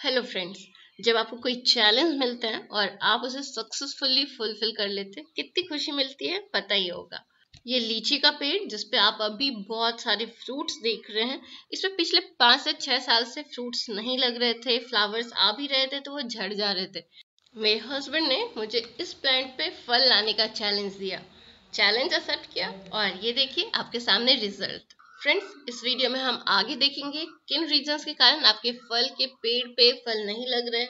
Hello friends जब आपको कोई चैलेंज मिलता है और आप उसे सक्सेसफुली फुलफिल कर लेते हैं, कितनी खुशी मिलती है, पता ही होगा। ये लीची का पेड़ जिसपे आप अभी बहुत सारे फ्रूट्स देख रहे हैं इसमें पिछले पाँच से छह साल से फ्रूट्स नहीं लग रहे थे फ्लावर्स आ भी रहे थे तो वो झड़ जा रहे थे। मेरे हस्बैंड ने मुझे इस प्लांट पे फल लाने का चैलेंज दिया। चैलेंज एक्सेप्ट किया और ये देखिए आपके सामने रिज़ल्ट फ्रेंड्स इस वीडियो में हम आगे देखेंगे किन रीजंस के कारण आपके फल के पेड़ पे फल नहीं लग रहे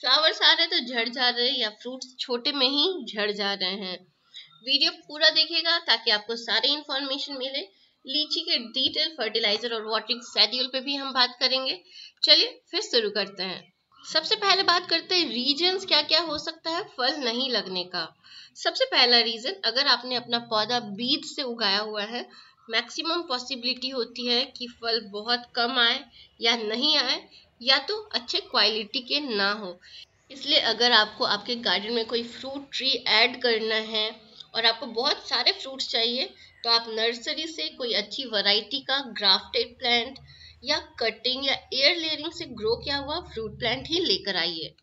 फ्लावर्स आ रहे तो झड़ जा रहे हैं या फ्रूट्स छोटे में ही झड़ जा रहे हैं। वीडियो पूरा देखिएगा ताकि आपको सारी इंफॉर्मेशन मिले। लीची के डिटेल फर्टिलाइज़र और वाटरिंग शेड्यूल पे भी हम बात करेंगे। चलिए फिर शुरू करते हैं। सबसे पहले बात करते हैं रीजंस क्या क्या हो सकता है फल नहीं लगने का। सबसे पहला रीजन अगर आपने अपना पौधा बीज से उगाया हुआ है मैक्सिमम पॉसिबिलिटी होती है कि फल बहुत कम आए या नहीं आए, या तो अच्छे क्वालिटी के ना हो। इसलिए अगर आपको आपके गार्डन में कोई फ्रूट ट्री ऐड करना है और आपको बहुत सारे फ्रूट्स चाहिए तो आप नर्सरी से कोई अच्छी वैरायटी का ग्राफ्टेड प्लांट या कटिंग या एयर लेयरिंग से ग्रो किया हुआ फ्रूट प्लांट ही लेकर आइए।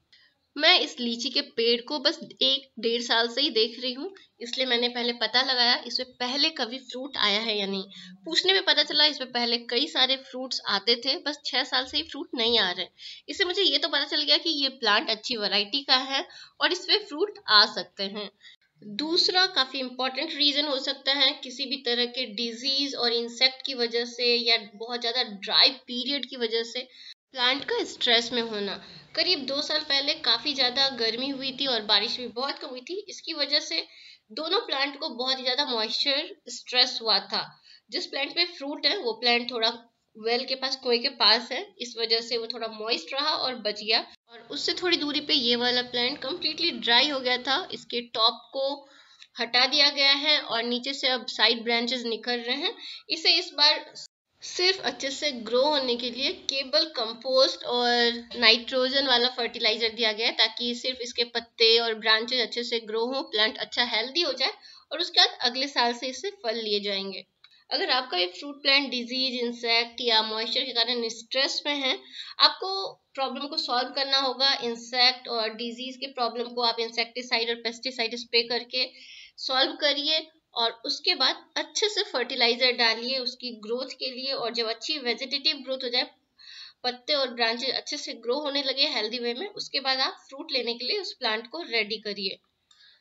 मैं इस लीची के पेड़ को बस एक डेढ़ साल से ही देख रही हूँ, इसलिए मैंने पहले पता लगाया, इसमें पहले कभी फ्रूट आया है या नहीं। पूछने में पता चला इसमें पहले कई सारे फ्रूट्स आते थे, बस छह साल से ही फ्रूट नहीं आ रहे। इससे मुझे ये तो पता चल गया कि ये प्लांट अच्छी वैरायटी का है और इसमें फ्रूट आ सकते हैं। दूसरा काफ़ी इंपॉर्टेंट रीजन हो सकता है, किसी भी तरह के डिज़ीज़ और इंसेक्ट की वजह से या बहुत ज़्यादा ड्राई पीरियड की वजह से प्लांट का स्ट्रेस में होना। करीब दो साल पहले काफ़ी ज़्यादा गर्मी हुई थी और बारिश भी बहुत कम हुई थी। इसकी वजह से दोनों प्लांट को बहुत ज़्यादा मॉइस्चर स्ट्रेस हुआ था। जिस प्लांट पे फ्रूट है, वो प्लांट थोड़ा वेल के पास कुएँ के पास है। इस वजह से वो थोड़ा मॉइस्ट रहा और बच गया। और उससे थोड़ी दूरी पे ये वाला प्लांट कम्प्लीटली ड्राई हो गया था। इसके टॉप को हटा दिया गया है और नीचे से अब साइड ब्रांचेस निकल रहे हैं। इसे इस बार सिर्फ़ अच्छे से ग्रो होने के लिए केबल कंपोस्ट और नाइट्रोजन वाला फर्टिलाइज़र दिया गया है ताकि सिर्फ़ इसके पत्ते और ब्रांचेज अच्छे से ग्रो हो प्लांट अच्छा हेल्दी हो जाए और उसके बाद अगले साल से इससे फल लिए जाएँगे। अगर आपका ये फ्रूट प्लांट डिज़ीज़ इंसेक्ट या मॉइस्चर के कारण स्ट्रेस में है, आपको प्रॉब्लम को सॉल्व करना होगा। इंसेक्ट और डिज़ीज़ के प्रॉब्लम को आप इंसेक्टिसाइड और पेस्टिसाइड स्प्रे करके सॉल्व करिए। और उसके बाद अच्छे से फर्टिलाइज़र डालिए उसकी ग्रोथ के लिए और जब अच्छी वेजिटेटिव ग्रोथ हो जाए, पत्ते और ब्रांचेस अच्छे से ग्रो होने लगे हेल्दी वे में, उसके बाद आप फ्रूट लेने के लिए उस प्लांट को रेडी करिए।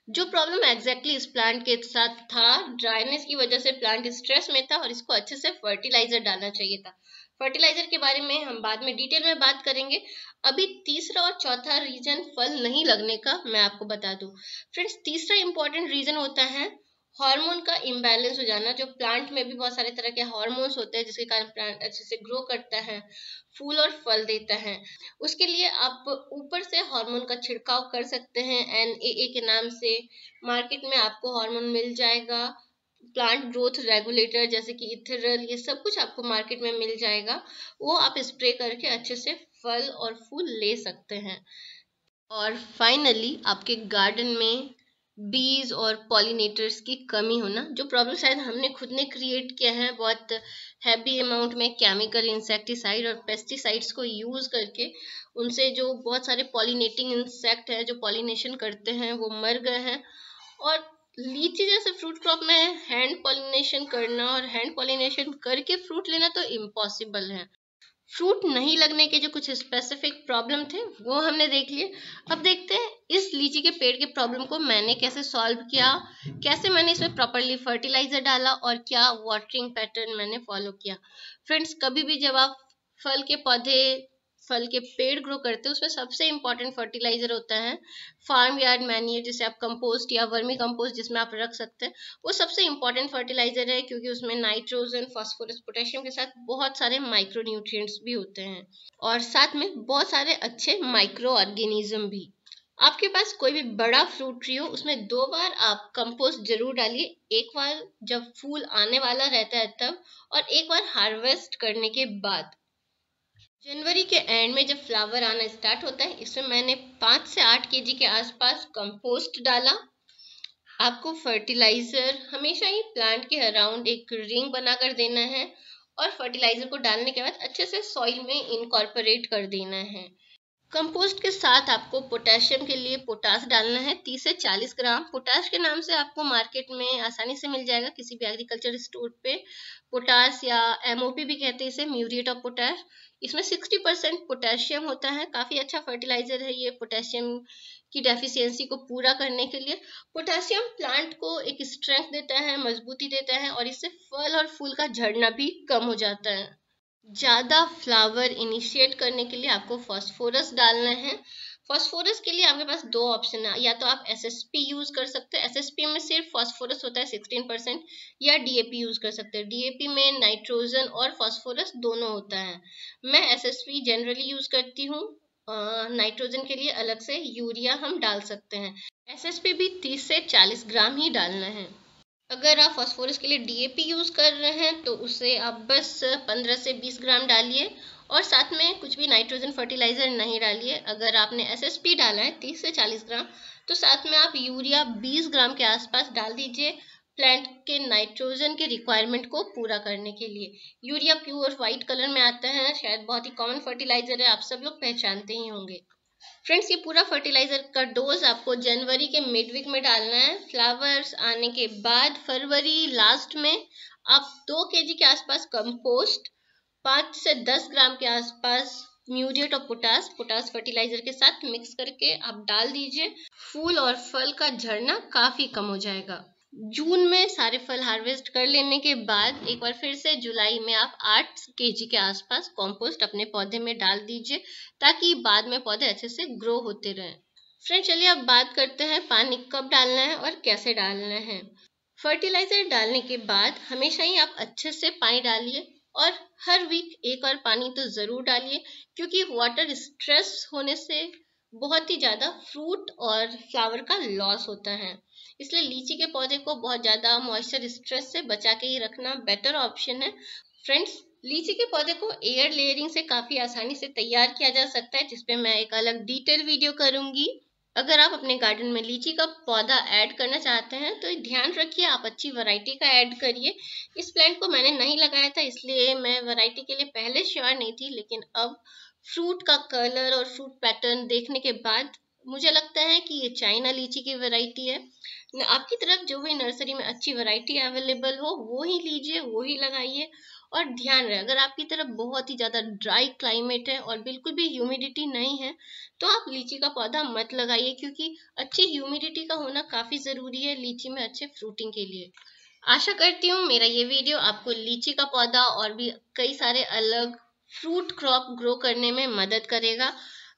जो प्रॉब्लम एग्जैक्टली exactly इस प्लांट के साथ था ड्राइनेस की वजह से प्लांट स्ट्रेस में था और इसको अच्छे से फर्टिलाइज़र डालना चाहिए था। फर्टिलाइज़र के बारे में हम बाद में डिटेल में बात करेंगे। अभी तीसरा और चौथा रीजन फल नहीं लगने का मैं आपको बता दूँ। फ्रेंड्स तीसरा इंपॉर्टेंट रीजन होता है हार्मोन का इम्बैलेंस हो जाना, जो प्लांट में भी बहुत सारे तरह के हार्मोन्स होते हैं, जिसके कारण प्लांट अच्छे से ग्रो करता है, फूल और फल देता है। उसके लिए आप ऊपर से हार्मोन का छिड़काव कर सकते हैं एन ए के नाम से। मार्केट में आपको हार्मोन मिल जाएगा। प्लांट ग्रोथ रेगुलेटर जैसे कि इथेरल, ये सब कुछ आपको मार्केट में मिल जाएगा। वो आप स्प्रे करके अच्छे से फल और फूल ले सकते हैं। और फाइनली आपके गार्डन में बीज और पॉलिनेटर्स की कमी होना जो प्रॉब्लम शायद हमने खुद ने क्रिएट किया है बहुत हैवी अमाउंट में केमिकल इंसेक्टिसाइड और पेस्टिसाइड्स को यूज़ करके, उनसे जो बहुत सारे पॉलिनेटिंग इंसेक्ट है, जो पॉलिनेशन करते हैं, वो मर गए हैं। और लीची जैसे फ्रूट क्रॉप में हैंड पॉलिनेशन करना और हैंड पॉलिनेशन करके फ्रूट लेना तो इम्पॉसिबल है। फ्रूट नहीं लगने के जो कुछ स्पेसिफिक प्रॉब्लम थे, वो हमने देख लिए। अब देखते हैं इस लीची के पेड़ के प्रॉब्लम को मैंने कैसे सॉल्व किया, कैसे मैंने इसमें प्रॉपरली फर्टिलाइज़र डाला और क्या वाटरिंग पैटर्न मैंने फॉलो किया। फ्रेंड्स कभी भी जब आप फल के पौधे फल के पेड़ ग्रो करते हैं, उसमें सबसे इंपॉर्टेंट फर्टिलाइज़र होता है फार्म यार्ड मैन्यूर जिसे आप कंपोस्ट या वर्मी कंपोस्ट जिसमें आप रख सकते हैं, वो सबसे इंपॉर्टेंट फर्टिलाइज़र है क्योंकि उसमें नाइट्रोजन फॉस्फोरस पोटेशियम के साथ बहुत सारे माइक्रो न्यूट्रिएंट्स भी होते हैं और साथ में बहुत सारे अच्छे माइक्रो ऑर्गेनिज्म भी। आपके पास कोई भी बड़ा फ्रूट ट्री हो, उसमें दो बार आप कंपोस्ट ज़रूर डालिए, एक बार जब फूल आने वाला रहता है तब और एक बार हार्वेस्ट करने के बाद। जनवरी के एंड में जब फ्लावर आना स्टार्ट होता है, इसमें मैंने पाँच से आठ के के आसपास कंपोस्ट डाला। आपको फर्टिलाइज़र हमेशा ही प्लांट के अराउंड एक रिंग बनाकर देना है और फर्टिलाइज़र को डालने के बाद अच्छे से सॉइल में इनकॉर्पोरेट कर देना है। कंपोस्ट के साथ आपको पोटेशियम के लिए पोटास डालना है 30 से 40 ग्राम। पोटास के नाम से आपको मार्केट में आसानी से मिल जाएगा किसी भी एग्रीकल्चर स्टोर पे। पोटास या एमओपी भी कहते हैं इसे म्यूरिएट ऑफ़ पोटाश इसमें 60 परसेंट पोटेशियम होता है। काफ़ी अच्छा फर्टिलाइज़र है ये पोटेशियम की डेफिशिएंसी को पूरा करने के लिए। पोटेशियम प्लांट को एक स्ट्रेंथ देता है, मजबूती देता है और इससे फल और फूल का झड़ना भी कम हो जाता है। ज़्यादा फ्लावर इनिशिएट करने के लिए आपको फॉस्फोरस डालना है। फॉस्फोरस के लिए आपके पास दो ऑप्शन है। या तो आप एसएसपी यूज़ कर सकते हैं। एसएसपी में सिर्फ़ फॉस्फोरस होता है सिक्सटीन परसेंट या डीएपी यूज़ कर सकते हैं। डीएपी में नाइट्रोजन और फॉस्फोरस दोनों होता है। मैं एसएसपी जनरली यूज़ करती हूँ। नाइट्रोजन के लिए अलग से यूरिया हम डाल सकते हैं। एसएसपी भी 30 से 40 ग्राम ही डालना है। अगर आप फॉस्फोरस के लिए डीएपी यूज़ कर रहे हैं तो उसे आप बस 15 से 20 ग्राम डालिए। और साथ में कुछ भी नाइट्रोजन फर्टिलाइज़र नहीं डालिए। अगर आपने एसएसपी डाला है 30 से 40 ग्राम तो साथ में आप यूरिया 20 ग्राम के आसपास डाल दीजिए प्लांट के नाइट्रोजन के रिक्वायरमेंट को पूरा करने के लिए। यूरिया प्योर वाइट कलर में आता है, शायद बहुत ही कॉमन फर्टिलाइज़र है, आप सब लोग पहचानते ही होंगे। फ्रेंड्स ये पूरा फर्टिलाइज़र का डोज आपको जनवरी के मिड वीक में डालना है। फ्लावर्स आने के बाद फरवरी लास्ट में आप दो केजी के आसपास कंपोस्ट पाँच से दस ग्राम के आसपास म्यूरिएट और पोटास पोटास फर्टिलाइज़र के साथ मिक्स करके आप डाल दीजिए। फूल और फल का झड़ना काफ़ी कम हो जाएगा। जून में सारे फल हार्वेस्ट कर लेने के बाद एक बार फिर से जुलाई में आप आठ के के आसपास कॉम्पोस्ट अपने पौधे में डाल दीजिए ताकि बाद में पौधे अच्छे से ग्रो होते रहें। फ्रेंड चलिए अब बात करते हैं पानी कब डालना है और कैसे डालना है। फर्टिलाइज़र डालने के बाद हमेशा ही आप अच्छे से पानी डालिए। और हर वीक एक और पानी तो ज़रूर डालिए, क्योंकि वाटर स्ट्रेस होने से बहुत ही ज़्यादा फ्रूट और फ्लावर का लॉस होता है। इसलिए लीची के पौधे को बहुत ज़्यादा मॉइस्चर स्ट्रेस से बचा के ही रखना बेटर ऑप्शन है। फ्रेंड्स लीची के पौधे को एयर लेयरिंग से काफ़ी आसानी से तैयार किया जा सकता है, जिसपे मैं एक अलग डिटेल वीडियो करूँगी। अगर आप अपने गार्डन में लीची का पौधा ऐड करना चाहते हैं तो ध्यान रखिए, आप अच्छी वैरायटी का ऐड करिए। इस प्लांट को मैंने नहीं लगाया था, इसलिए मैं वैरायटी के लिए पहले श्योर नहीं थी, लेकिन अब फ्रूट का कलर और फ्रूट पैटर्न देखने के बाद मुझे लगता है कि ये चाइना लीची की वैरायटी है। आपकी तरफ़ जो भी नर्सरी में अच्छी वैरायटी अवेलेबल हो, वो ही लीजिए, वो ही लगाइए। और ध्यान रहे, अगर आपकी तरफ़ बहुत ही ज़्यादा ड्राई क्लाइमेट है और बिल्कुल भी ह्यूमिडिटी नहीं है तो आप लीची का पौधा मत लगाइए क्योंकि अच्छी ह्यूमिडिटी का होना काफ़ी ज़रूरी है लीची में अच्छे फ्रूटिंग के लिए। आशा करती हूँ मेरा ये वीडियो आपको लीची का पौधा और भी कई सारे अलग फ्रूट क्रॉप ग्रो करने में मदद करेगा।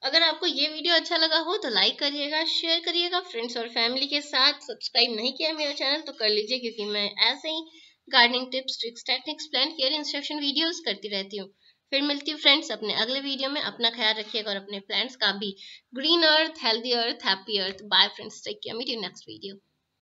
अगर आपको ये वीडियो अच्छा लगा हो तो लाइक करिएगा शेयर करिएगा फ्रेंड्स और फैमिली के साथ सब्सक्राइब नहीं किया मेरा चैनल तो कर लीजिए क्योंकि मैं ऐसे ही gardening tips tricks techniques plant care instruction videos करती रहती हूँ। फिर मिलती हूँ फ्रेंड्स अपने अगले वीडियो में। अपना ख्याल रखिएगा और अपने प्लांट्स का भी। Green earth healthy earth happy earth bye friends take care meet you next video